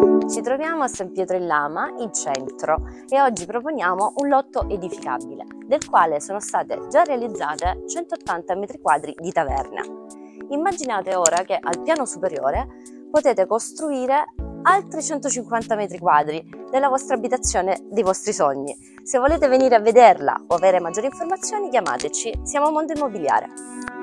Ci troviamo a San Pietro in Lama, in centro, e oggi proponiamo un lotto edificabile, del quale sono state già realizzate 180 m2 di taverna. Immaginate ora che al piano superiore potete costruire altri 150 m2 della vostra abitazione dei vostri sogni. Se volete venire a vederla o avere maggiori informazioni chiamateci, siamo Mondo Immobiliare.